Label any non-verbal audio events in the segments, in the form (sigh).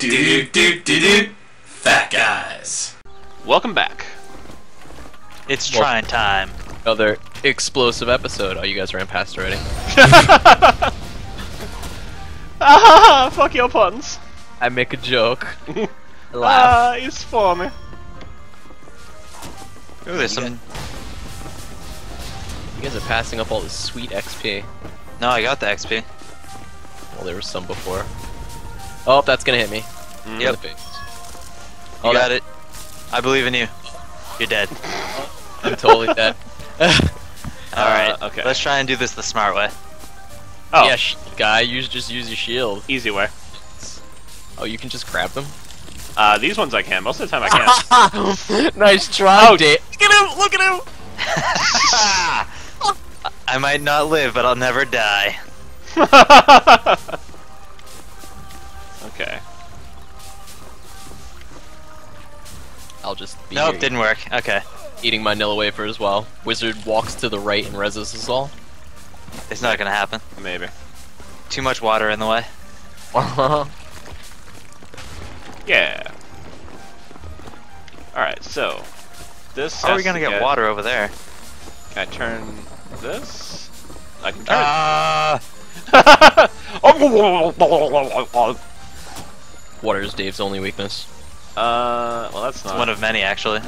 Do do do do do. Fat guys. Welcome back. It's Well- trying time. Another explosive episode. Oh, you guys ran past already. Ah, (laughs) (laughs) fuck your puns. I make a joke. (laughs) Ah, Laugh. it's for me. Ooh, there's some. You guys are passing up all this sweet XP. No, I got the XP. Well, there was some before. Oh, that's gonna hit me. Mm. In the face. You Oh, got that- it. I believe in you. You're dead. (laughs) I'm totally dead. (laughs) All right. okay. Let's try and do this the smart way. Oh, Yeah, sh- guy, use just use your shield. easy way. Oh, you can just grab them. Uh, these ones I can. Most of the time I can't. (laughs) nice try, Oh. Dave. Look at him! Look at him! I might not live, but I'll never die. Okay. I'll just be Nope, here didn't work. Okay. eating my Nilla wafer as well. Wizard walks to the right and reses us all. It's not gonna happen. Maybe. Too much water in the way. (laughs) Yeah. Alright, so. This How are we gonna to get, water over there? Can I turn this? I can turn Ah! it. (laughs) (laughs) Water is Dave's only weakness. Uh, well, that's It's not one of many, actually.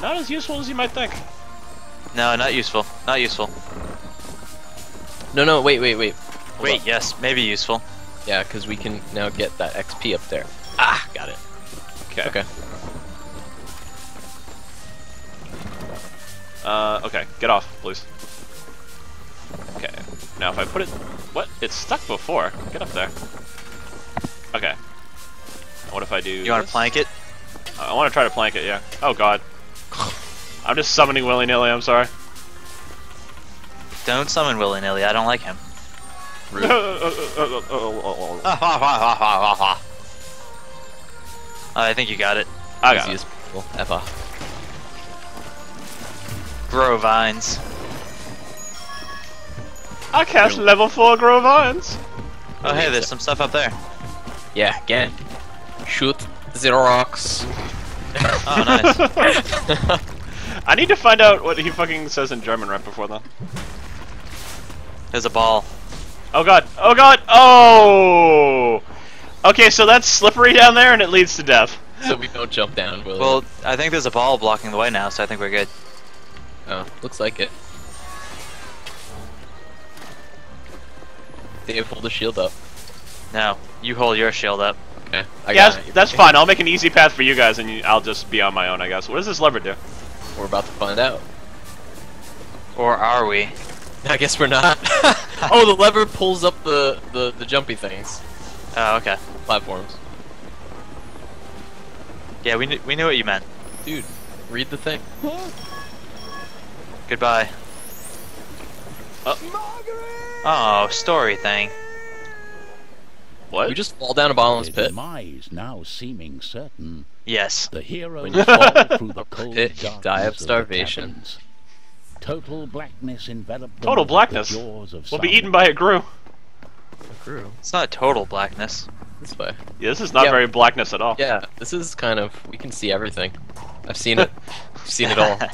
not as useful as you might think. No, not useful. Not useful. No, no, wait, wait, wait. Wait, yes, maybe useful. Yeah, because we can now get that XP up there. Ah, got it. Okay. Okay. Uh, okay. Get off, please. Okay. Now, if I put it, what? It's stuck before. Get up there. Okay. What if I do? You want to plank it? Uh, I want to try to plank it. Yeah. Oh God. (laughs) I'm just summoning willy nilly. I'm sorry. Don't summon willy nilly. I don't like him. Rude. (laughs) Oh, I think you got it. I got it. Easiest people ever. Grow vines. I cast level four grow vines. Oh, hey, there's some stuff up there. Yeah, again. Shoot the rocks. (laughs) Oh, nice. (laughs) I need to find out what he fucking says in German right before that. There's a ball. Oh god. Oh god. Oh. Okay, so that's slippery down there, and it leads to death. so we don't jump down, will Well, I think there's a ball blocking the way now, so I think we're good. Oh, looks like it. Dave, hold the shield up. No, you hold your shield up. Okay. I yeah, that's, that's fine. I'll make an easy path for you guys, and you, I'll just be on my own, I guess. What does this lever do? We're about to find out. Or are we? (laughs) I guess we're not. (laughs) oh, the lever pulls up the, the, the jumpy things. Oh, okay. Platforms. Yeah, we knew, we knew what you meant. Dude, read the thing. Goodbye. Uh. Oh, story thing. What? We just fall down a bottomless Their pit. demise now seeming certain, Yes. the heroes When you fall (laughs) through the cold pit, die of starvation. caverns. Total blackness enveloped them Total at the blackness. jaws of We'll be eaten by a grue. Grue. It's not total blackness. This way. Yeah, this is not Yeah. very blackness at all. Yeah, this is kind of. We can see everything. I've seen it. I've seen it all. (laughs)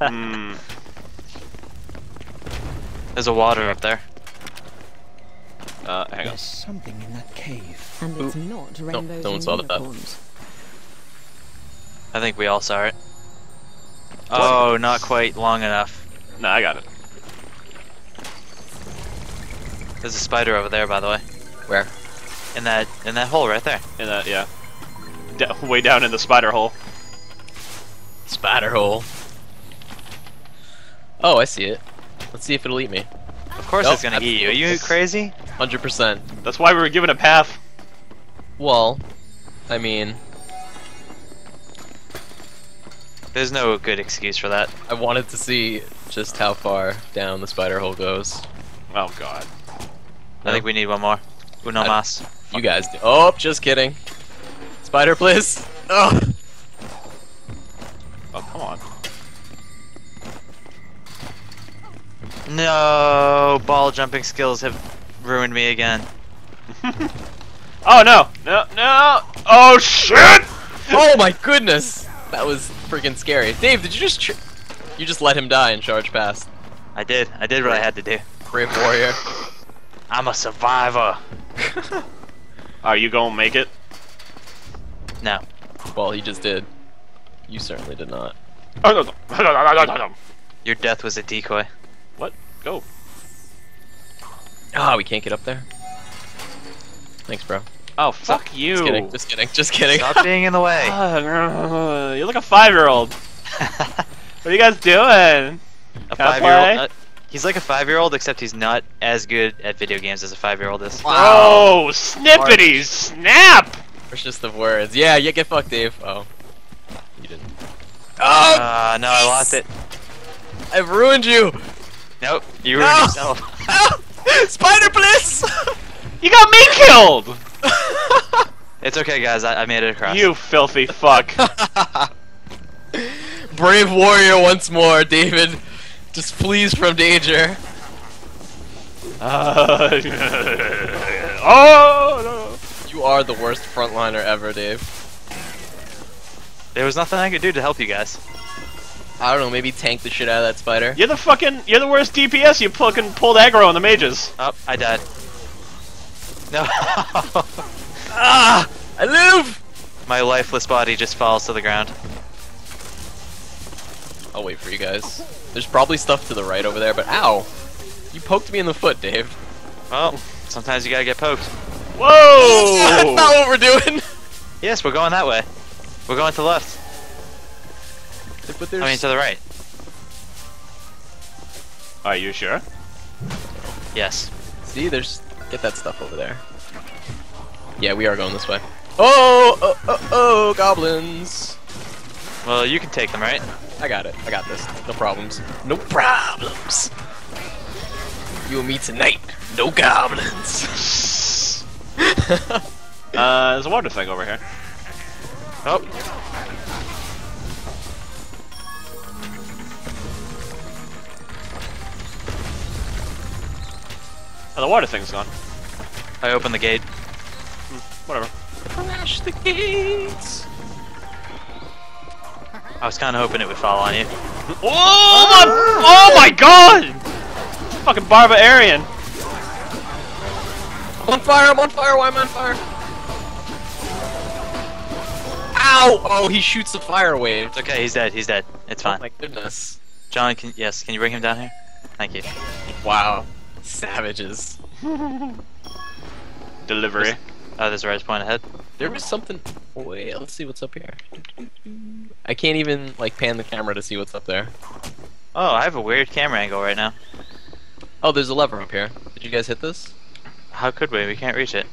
Hmm. There's a water up there. Uh, hang on. There's something in that cave. And it's Oop. not rainbows no one and saw that. unicorns. I think we all saw it. Oh, not quite long enough. No, I got it. There's a spider over there, by the way. Where? In that in that hole right there. In that, yeah. D way down in the spider hole. Spider hole. Oh, I see it. Let's see if it'll eat me. Of course Nope, it's gonna eat you. Are you crazy? 100%. That's why we were given a path. Well, I mean, There's no good excuse for that. I wanted to see just how far down the spider hole goes. Oh god. I think we need one more. Uno I- mas. You guys do. Oh, just kidding. Spider, please. Oh. Oh, come on. No, ball jumping skills have ruined me again. (laughs) Oh no! No! No! Oh shit! Oh my goodness! That was freaking scary. Dave, did you just tr- you just let him die and charge past? I did. I did what I had to do. Brave warrior. I'm a survivor. (laughs) Are you gonna make it? No. Well, he just did. You certainly did not. (laughs) Your death was a decoy. What? Go. Ah, we can't get up there. Thanks, bro. Oh fuck you! Just kidding. Just kidding. Just kidding. Stop being in the way. (laughs) Ah, You're like a five-year-old. (laughs) What are you guys doing? a five-year-old. Uh, he's like a five-year-old, except he's not as good at video games as a five-year-old is. Oh, snippity snap! It's just the words. Yeah, you get fucked, Dave. Oh. You didn't. Oh! Uh, no, I lost it. I've ruined you! Nope, you ruined (laughs) No. yourself. Spider Bliss! (laughs) You got me killed! (laughs) It's okay, guys. I, I made it across. You filthy fuck. Brave warrior once more, David. Just flees from danger. Uh, oh You are the worst frontliner ever, Dave. There was nothing I could do to help you guys. I don't know, maybe tank the shit out of that spider. You're the fucking. You're the worst DPS. You fucking pulled aggro on the mages. Oh, I died. No. (laughs) Ah! I live! My lifeless body just falls to the ground. I'll wait for you guys. There's probably stuff to the right over there, but ow! You poked me in the foot, Dave. Well, sometimes you gotta get poked. Whoa! (laughs) That's not what we're doing! Yes, we're going that way. We're going to the left. But there's... I mean, to the right. Are you sure? Yes. See, there's... Get that stuff over there. Yeah, we are going this way. Oh! Oh, oh, oh, goblins! Well, you can take them, right? I got it. I got this. No problems. No problems! You and me tonight. No goblins! (laughs) (laughs) Uh, there's a water thing over here. Oh. Oh, the water thing's gone. I opened the gate. Hmm, whatever. Crash the gates! I was kind of hoping it would fall on you. (laughs) Oh my! Oh my god! Fucking barbarian. I'm on fire, I'm on fire, why am I on fire? Ow! Oh, he shoots the fire wave. It's okay. He's dead. He's dead. It's Oh fine. my goodness. John, can yes, can you bring him down here? Thank you. Wow. Savages. (laughs) Delivery. Oh, there's a rise point ahead. There was something. Wait, let's see what's up here. I can't even like pan the camera to see what's up there. Oh, I have a weird camera angle right now. Oh, there's a lever up here. Did you guys hit this? How could we? We can't reach it.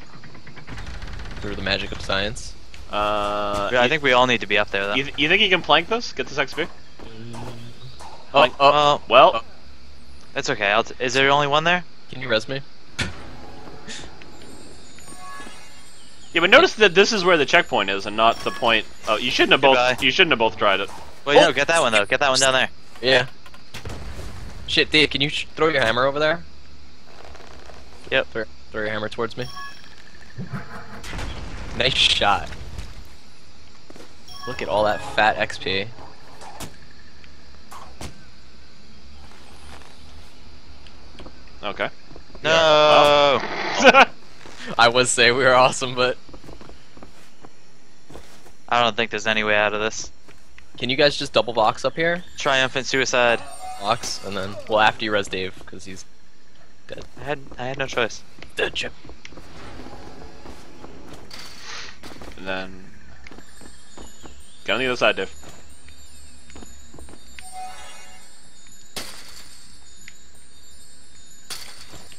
Through the magic of science. Uh, Yeah, I think we all need to be up there though. You, you think you can plank this? Get this XP? Oh, Like- oh, well, Well, it's okay. I'll t- is there only one there? can you res me? yeah, but notice that this is where the checkpoint is, and not the point. Oh, you shouldn't have both. Goodbye. You shouldn't have both tried it. Wait, Oh. no, get that one though. Get that one down there. Yeah. Shit, Dave, can you sh- throw your hammer over there? Yep. Throw, throw your hammer towards me. Nice shot. Look at all that fat XP. Okay. No. (laughs) I would say we were awesome, but I don't think there's any way out of this. can you guys just double box up here? Triumphant suicide. Box, and then well after you res Dave, because he's dead. I had I had no choice. dead. Chip. and then get on the other side, Dave.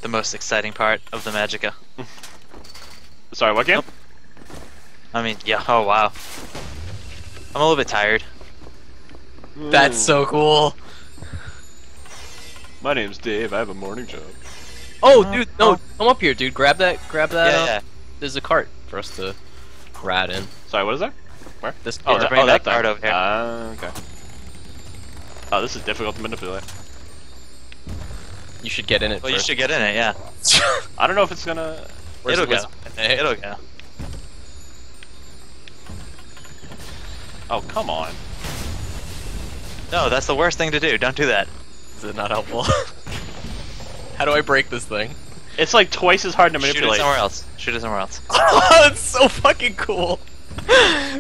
The most exciting part of the Magicka. Sorry, what game? I mean, yeah. Oh wow. I'm a little bit tired. That's so cool. My name's Dave. I have a morning job. Oh, dude, no, come up here, dude. Grab that, grab that. yeah, uh, yeah. There's a cart for us to rat in. Sorry, what is that? Where? This Oh, yeah. that, bring oh, that that card over here. Ah, okay. Oh, this is difficult to manipulate. You should get in it. Well, first. you should get in it. Yeah. (laughs) I don't know if it's gonna. Where's It'll go. It'll go. Oh come on. No, that's the worst thing to do. Don't do that. Is it not helpful? (laughs) How do I break this thing? It's like twice as hard to manipulate. Shoot it somewhere else. Shoot it somewhere else. (laughs) oh, it's so fucking cool.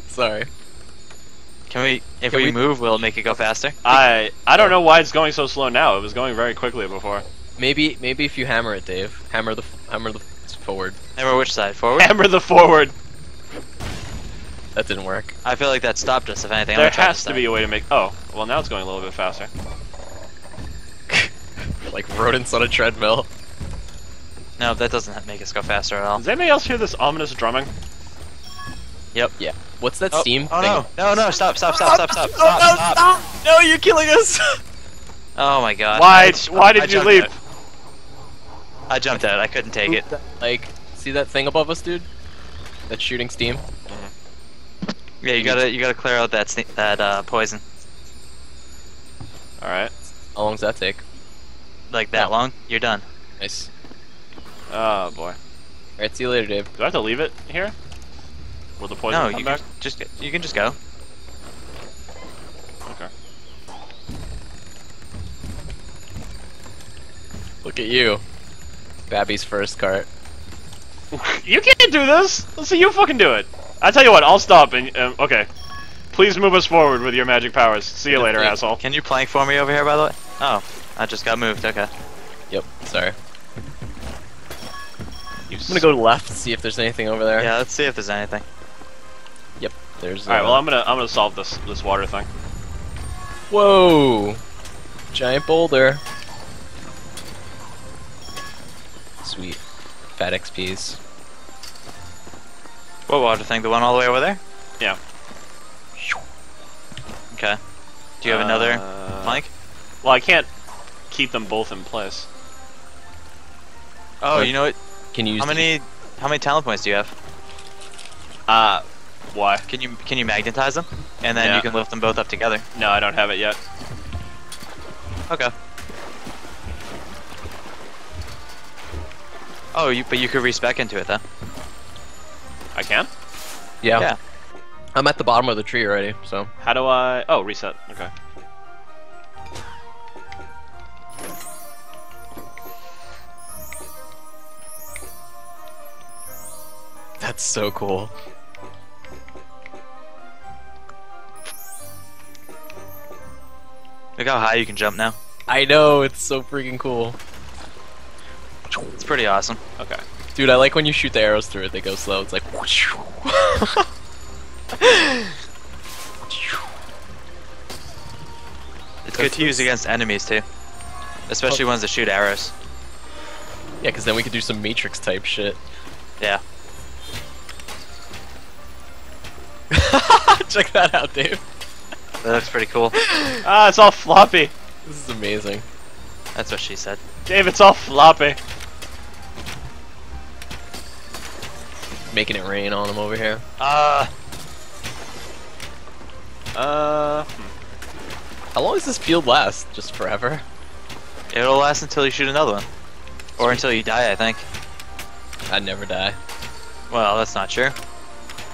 Sorry. Can we? If Can we, we, move, will it make it go faster? I I don't know why it's going so slow now. It was going very quickly before. Maybe maybe if you hammer it, Dave. Hammer the hammer the forward. Hammer which side? Forward? Hammer the forward. That didn't work. I feel like that stopped us. If anything, I'm There gonna has to be a way to make. Oh, well now it's going a little bit faster. (laughs) like rodents on a treadmill. No, that doesn't make us go faster at all. Does anybody else hear this ominous drumming? Yep. Yeah. What's that Oh, steam oh thing? no! No! No! Stop! Stop! Stop! Stop! Stop! (laughs) Oh, Stop! no, Stop! stop! No, you're killing us! (laughs) Oh my god! Why? I- Why I did you jumped leap? out. I jumped out. I couldn't take it. like, see that thing above us, dude? That's shooting steam. Yeah, you gotta you gotta clear out that that uh, poison. All right. How long does that take? Like that long, you're done. Nice. Oh boy. Alright, see you later, Dave. Do I have to leave it here? Will the poison no, come you back? can just you can just go. Okay. Look at you. Babby's first cart. (laughs) You can't do this. Let's see you fucking do it. I tell you what. I'll stop and um, okay. Please move us forward with your magic powers. See you later, Wait. asshole. Can you plank for me over here, by the way? Oh, I just got moved. Okay. Yep, sorry. You I'm gonna go left, and see if there's anything over there. Yeah, let's see if there's anything. Yep, there's. All right. uh, Well, I'm gonna I'm gonna solve this this water thing. Whoa! Giant boulder. Sweet. Fat XPs. What water thing? The one all the way over there? Yeah. Okay. Do you have another Uh, plank? Well, I can't keep them both in place. Oh, you know what? Can you use How the- many how many talent points do you have? Uh, why? Can you can you magnetize them? And then Yeah. you can lift them both up together. No, I don't have it yet. Okay. Oh, you but you could respec into it though. I can. Yeah. Yeah. I'm at the bottom of the tree already, so. How do I? Oh, reset. Okay. That's so cool. Look how high you can jump now. I know, it's so freaking cool. It's pretty awesome. Okay. Dude, I like when you shoot the arrows through it, they go slow. It's like. whoosh. (laughs) It's good to use against enemies too. Especially ones that shoot arrows. yeah, because then we could do some Matrix type shit. Yeah. (laughs) Check that out, Dave. That looks pretty cool. (laughs) Ah, it's all floppy. This is amazing. That's what she said. Dave, it's all floppy. Making it rain on him over here. Uh Uh, hmm. How long does this field last? Just forever? it'll last until you shoot another one. Or until you die, I think. I'd never die. Well, that's not true.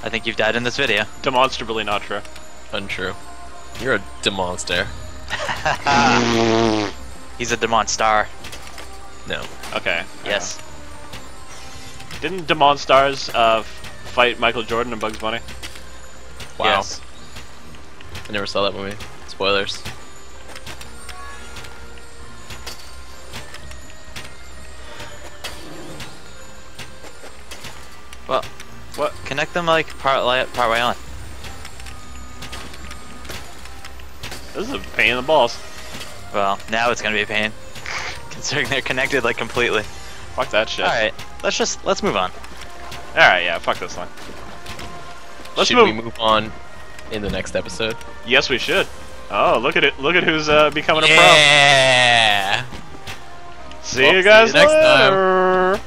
I think you've died in this video. demonstrably not true. Untrue. You're a demonster. (laughs) He's a Demon Star. No. Okay. Yes. Didn't Demon Stars uh fight Michael Jordan and Bugs Bunny? Wow. Yes. I never saw that movie. Spoilers. Well, what? Connect them like part li- part way on. This is a pain in the balls. Well, now it's gonna be a pain, (laughs) considering they're connected like completely. Fuck that shit. All right, let's just let's move on. All right. Yeah. Fuck this one. Let's Should move. we move on in the next episode? Yes, we should. Oh, look at it! Look at who's uh, becoming a Yeah. pro. Yeah. See Well, you see guys you next time.